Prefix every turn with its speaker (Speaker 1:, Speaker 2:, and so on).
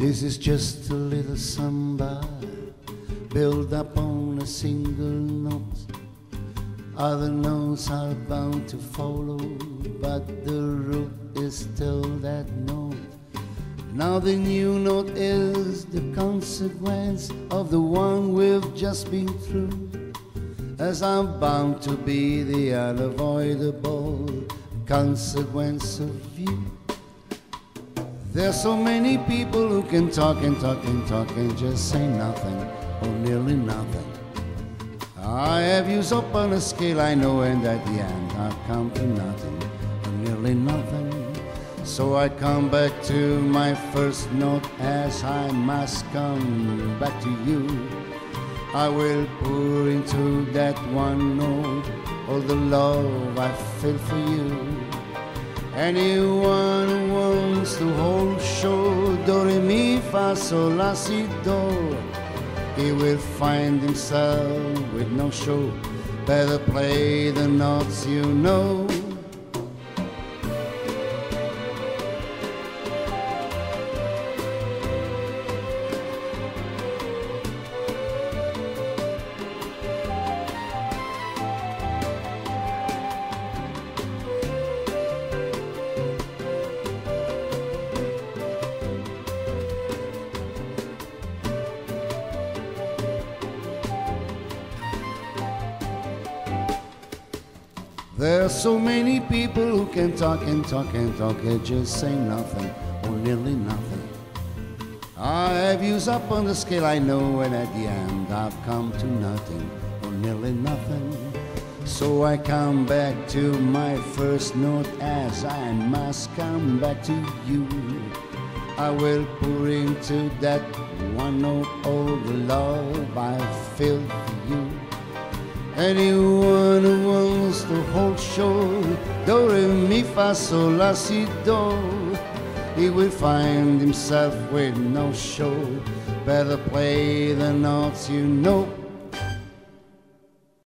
Speaker 1: This is just a little samba built up on a single note. Other notes are bound to follow, but the root is still that note. Now the new note is the consequence of the one we've just been through. As I'm bound to be the unavoidable consequence of you. There's so many people who can talk and talk and talk and just say nothing or nearly nothing. I have used up on a scale I know, and at the end I've come to nothing or nearly nothing. So I come back to my first note as I must come back to you. I will pour into that one note all the love I feel for you. Anyone wants the whole show, do re mi fa sol la si do, he will find himself with no show. Better play the notes you know. There's so many people who can talk and talk and talk and just say nothing or nearly nothing. I have used up on the scale I know, and at the end I've come to nothing or nearly nothing. So I come back to my first note as I must come back to you. I will pour into that one note all the love I feel for you. Anyone who mi fa sol la si do, he will find himself with no show. Better play the notes you know.